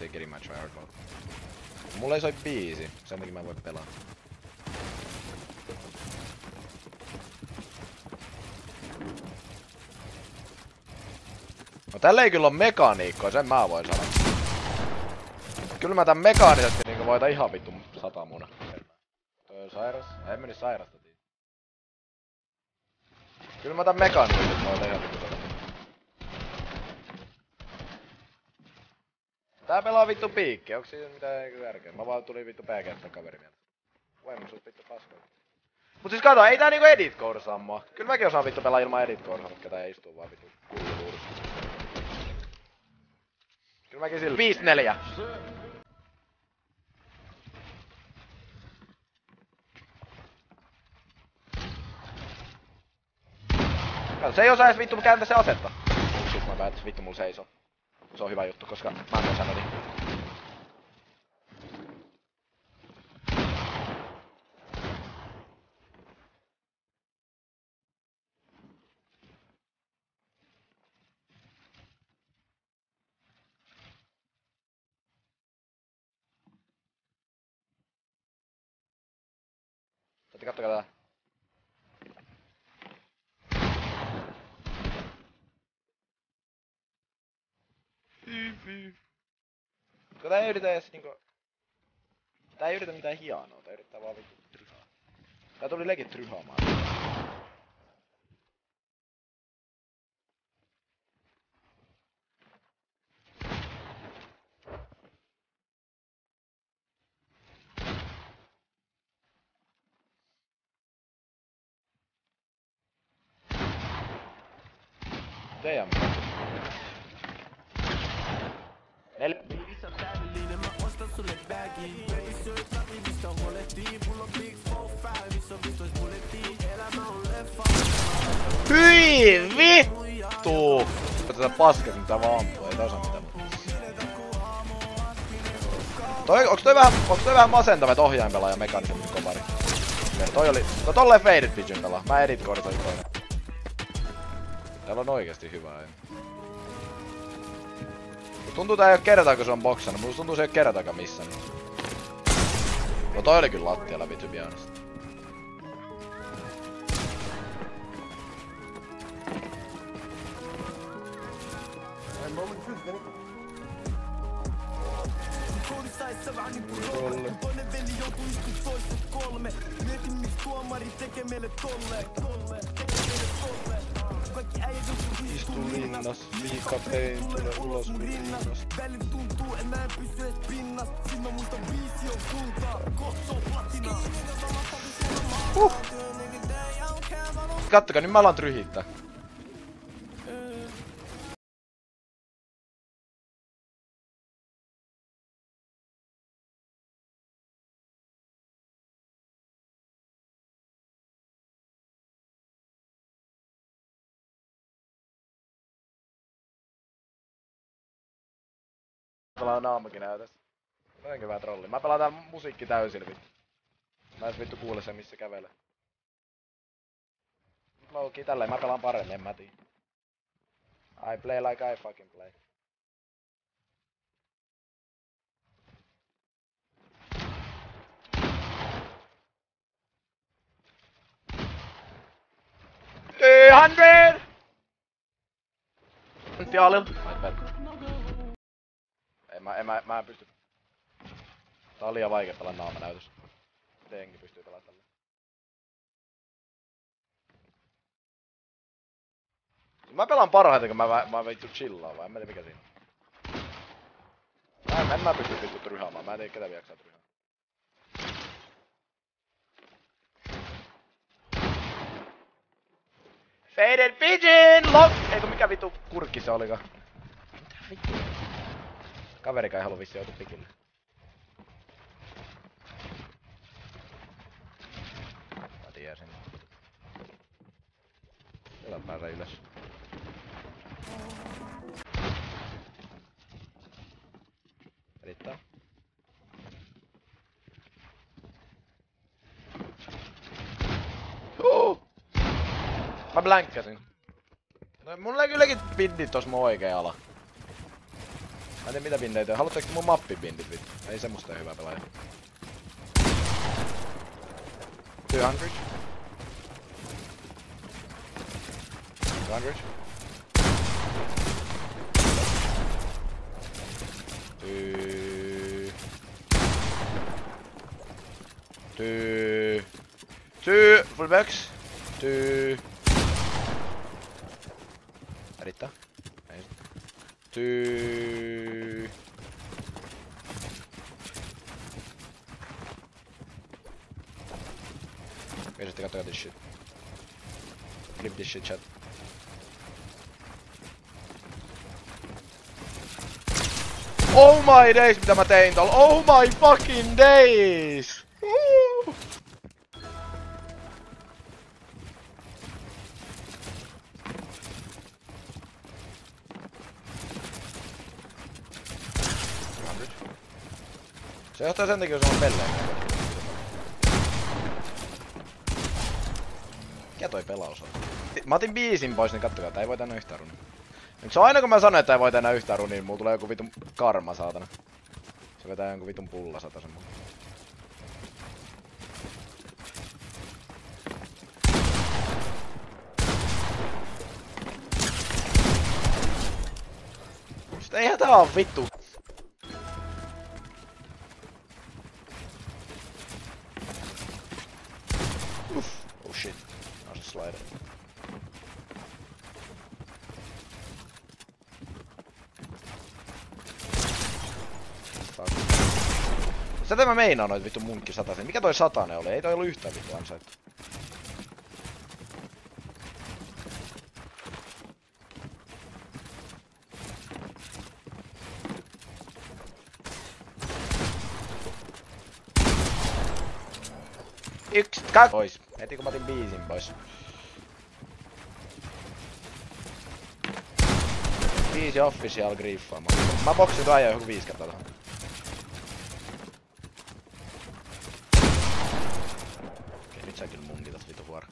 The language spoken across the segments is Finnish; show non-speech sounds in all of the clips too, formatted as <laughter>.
take it in my tryhard mode. Mulla ei soi biisi, sen takia mä en voi pelaa. No tällä ei kyllä ole mekaniikkoa, sen mä voin sanoa. Kyllä mä tän mekaanisesti niinku voita ihan vittu sata muna. Toi on sairas? Ei meni sairasta tii. Kyllä mä tän mekaanisesti voita ihan vittu Tää pelaa vittu piikki, onks siinä mitään niinku järkeä? Mä vaan tulin vittu pääkäyttä kaveri mieltä. Voi mun sut vittu paskoa. Mut siis kato, ei tää niinku edit code saa mua. Kyllä mäkin osaan vittu pelaa ilman edit codea, mitkä tää istuu vaan vittu kulluudessa. Kyllä mäkin sillä. 5-4. Kato, se ei osaa edes vittu kääntää se asetta. Sit mä päätin, vittu mulla seisoo. Se on hyvä juttu, koska mä en osannut niin. Saatte kattokaa tää. Kun tää ei yritä edes niinku... Tää ei yritä mitään hienoa, tää yrittää vaan vittu tryhaa. Tää tuli legit tryhaamaan. Teidän Hyi vittu! Tätä paskat mitä vaan ampuu, ei osaa mitään. Toi, onks toi vähän, onks toi vähän masentava, että ohjainpelaaja mekanisemmin kopari? Ja toi oli, no tolleen Faded Pigeon pelaa. Mä edit toi toinen. Täällä on oikeesti hyvää. Ei. Mut tuntuu tää ei oo kertaa kun se on boksannut, musta tuntuu se ei oo kertaakaan missä niin. No toi oli kyllä lattialla to be tuomari tekee meille tolle Tolle, tekee meille tolle Kaikki äijät joutuu Istu linnas, viikapein, tule ulos kun linnas. Välit tuntuu, en mä en pysy ees pinnas Siinä mä muistan viisi on kultaa Kotso platina Huh. Kattokaa, nyt mä alan tryhittää. Pelaan naamakin näytös. Noin hyvä trolli. Mä pelaan täällä musiikki täysillä vittu. Mä en vittu kuule sen missä kävelee. Low-key tälleen mä pelaan paremmin, en mä tii. I play like I fucking play. Two hundred! Bad. En mä, en mä, mä en pysty. Tää on liian vaikea pelaa naamanäytös. Miten jengi pystyy pelaamaan tällä? Mä pelaan parhaiten, kun mä, mä, mä vittu chillaan, vai en mä tiedä mikä siinä. Mä en, en mä pysty vittu tryhaamaan, mä en tiedä ketä vielä tryhaamaan. Faded Pigeon! Lock! Eikö mikä vittu kurkki se olikaan? Mitä vittu? Kaverikaan ei halua vissi joutua pikille. Mä tiesin. Kyllä pääsee ylös. Erittää. Huh! Mä blankkasin. No, mulla ei kylläkin piddi tos mun oikea ala. En tiedä mitä bindeitä. Haluatteko te mun mappibindit vittu? Ei semmoista hyvää pelaaja. 200. 200. Two. Two. Two. Full box. Two. This shit. This shit chat. Oh my days, mitä mä tein tol. Oh my fucking days! Woo! Se johtaa sen takia, jos on pelleen. Mikä toi pelaus on? Mä otin biisin pois, niin kattokaa, tää ei voita enää yhtään runia. Nyt se on aina kun mä sanon, että ei voita enää yhtään runia, niin mulla tulee joku vitun karma, saatana. Se vetää jonkun vitun pulla sen mulla. Sitten eihän tää oo vittu. Mä meinaan noit vittu munkki satasen. Mikä toi satanen oli? Ei toi ollut yhtään vittu ansaittu. Yksi, kaksi, pois. Heti kun mä otin biisin pois. Biisi official griffaa. Mä, boksin ajan joku viisi kertaa tohon. Okei, nyt sä kyllä munkitat vitu vuoro.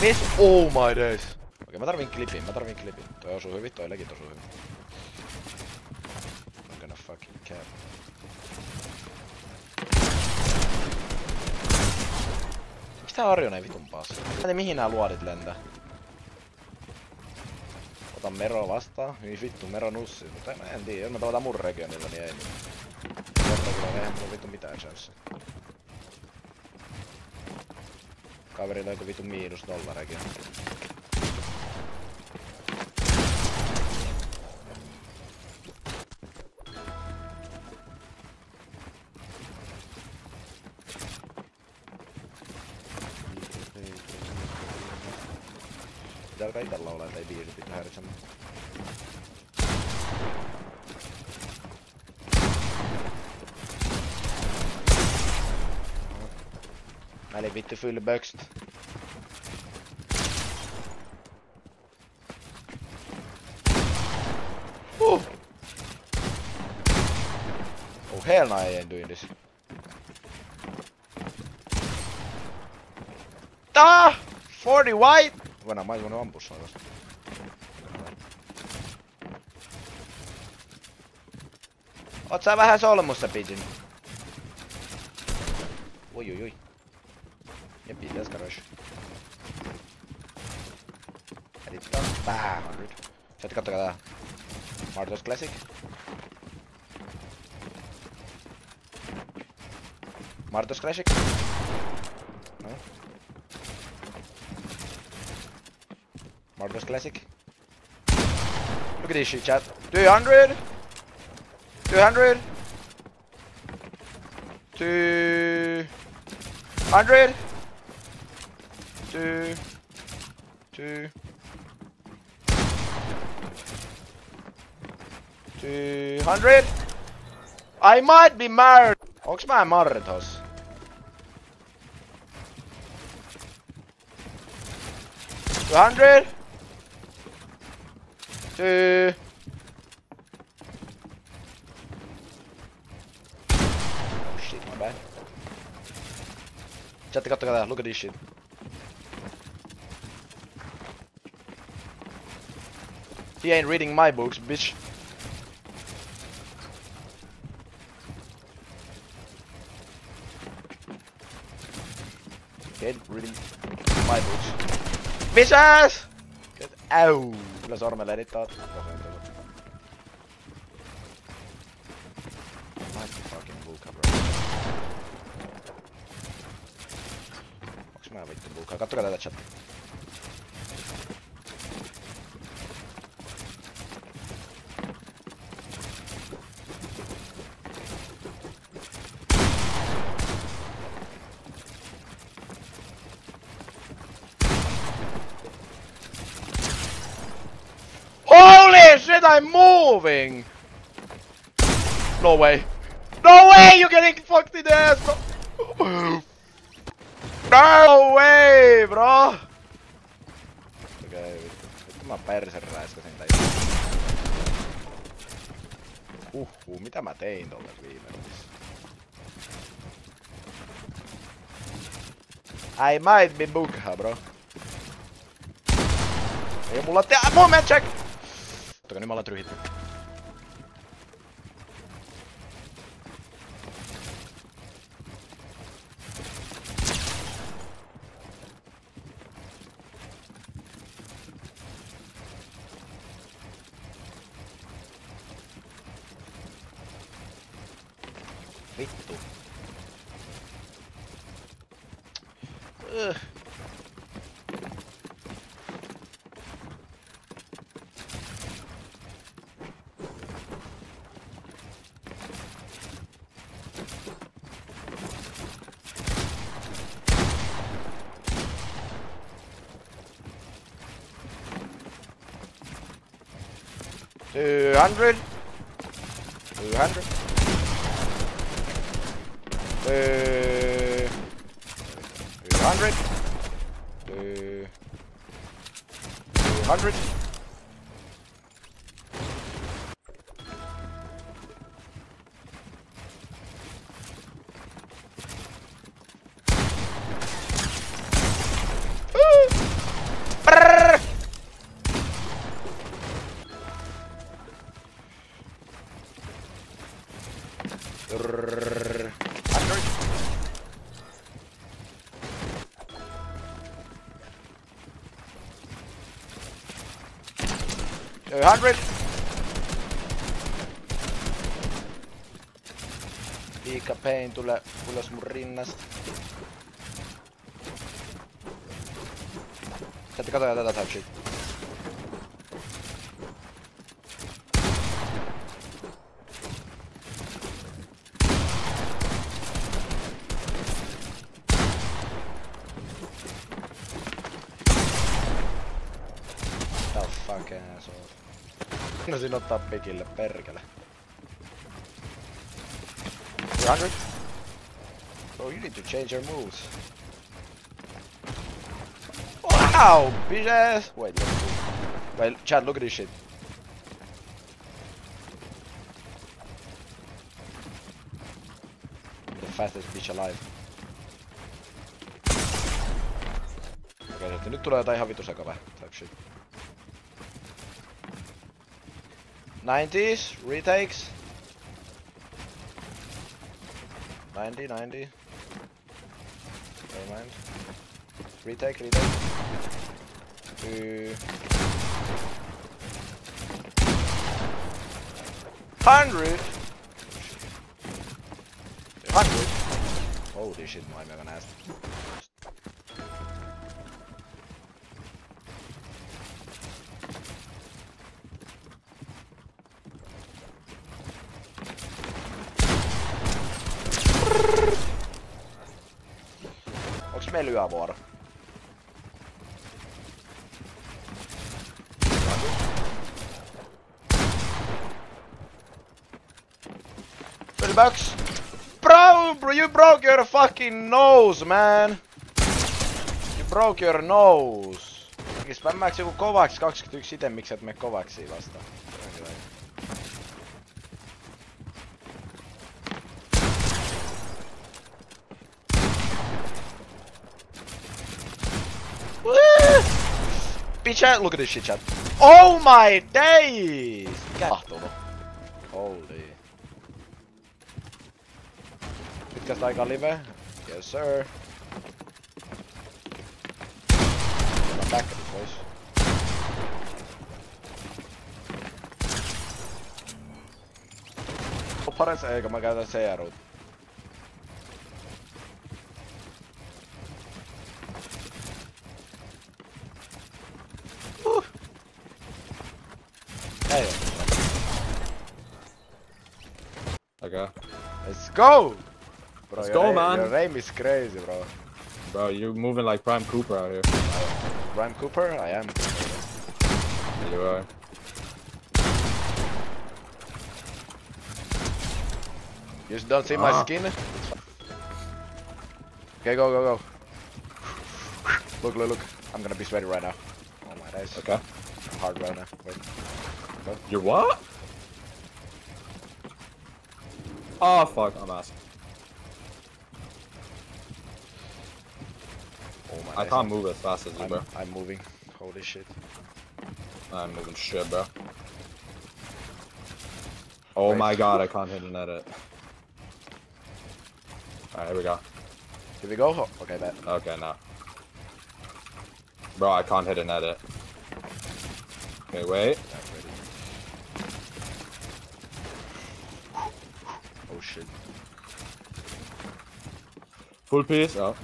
Miss? Oh my days. Okei, mä tarvin klipin, mä tarvin klipin. Toi osuu hyvin, toi legit osuu hyvin. I'm gonna fucking cap. Miks tää Arjon ei vitun passa? Mä mihin nää luodit lentää. Otan Mero vastaan. Niin vittu, Mero nussi. Mutta en, en tiedä, jos me pelataan mun regionilla, niin ei. Mero kyllä eihän mulla vittu mitään chanssia. Kaverilla joku vittu miinus nolla region. Pitää alkaa ite laulaa, ettei biisi pitää häiritsemään. Olin vittu full böxt. Uh. Oh hell no I ain't doing this. Ah! 40 white! Voidaan mä voinut ampua sua tosta. Oot sä vähän solmussa pidin? Oi oi oi. Edittaa. Vähän 100. Sä kattokaa tää. Martos Classic. Martos Classic. No. Martos Classic. Look at this shit, chat. 200! 200! 200! Two. Two. Two hundred. I might be married. Onks mä marre tossa? Two hundred. Two. Oh shit, my bad. Chatti, kattokaa tää, look at this shit. He ain't reading my books, bitch. He ain't reading my books. Bitches! Get Au! Kyllä sormella edittaat. Nice fucking buka, bro. Onks mä vittu buka? Kattokaa tätä chatia. Holy shit, I'm moving! No way. No way, you're getting fucked in the ass, bro! No way, bro! Okei, vittu. Mä persen räiskäsin tän. Uhu, mitä mä tein tolle viime? I might be bukha, bro. Ei mulla te- Moment ¡Ah, check! Toka nyt mä alan tyhjittää. Vittu. Ugh. 200 200 uh, 200 200 uh, uh, uh, 100. Liika pain tulee ulos mun rinnasta. Sitten katoja tätä type shit. Fuck asshole. No siinä ottaa pikille, perkele. 300? Bro, you need to change your moves. Wow, bitches! Wait, let's move. Wait, Chad, look at this shit. The fastest bitch alive. Okei, okay, nyt tulee jotain ihan vitu sekavaa. Type shit. 90s, retakes. 90, 90. Never mind. Retake, retake. Two. Hundred. Hundred. Holy shit, mä oon aivan meillä yövuoro? Bucks. Bro, bro, you broke your fucking nose, man. You broke your nose. Spämmääks joku kovaks 21 ite, miksi et mene kovaksi vastaan? Chat? Look at this shit chat. Oh my days! Ah. Mikä tapahtunut? Holy. Pitkästä aikaa live? Yes sir. Mä back pois. Pares eikä mä käytän CRUt. Okay. Let's go! Bro, Let's go, man. Your aim is crazy, bro. Bro, you're moving like Prime Cooper out here. Prime Cooper, I am. You are. You just don't see my Ah. skin? Okay, go, go, go. Look, look, look. I'm gonna be sweaty right now. Oh my days. Okay. Hard right now. Wait. You're what? Oh fuck, I'm ass. Oh my I can't move as fast as you, I'm, bro. I'm moving. Holy shit. I'm moving shit, bro. Oh Wait. my god, I can't hit an edit. Alright, here we go. Here we go? Oh, okay, bet. Okay, now. Bro, I can't hit an edit. Okay, wait. Yeah, ready. Oh shit. Full piece. Oh. Ah.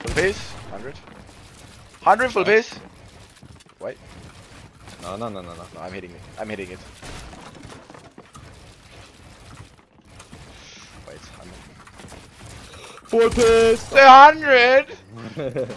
Full piece? 100? 100 full piece? Wait. No, no, no, no, no. No, I'm hitting it. I'm hitting it. Wait, I'm... Full piece! 100! <laughs>